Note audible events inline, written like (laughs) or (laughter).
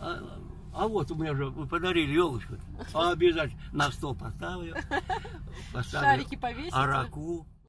А, а вот у меня же вы подарили елочку. А обязательно на стол поставлю. (laughs) поставлю Шарики повесите? Араку.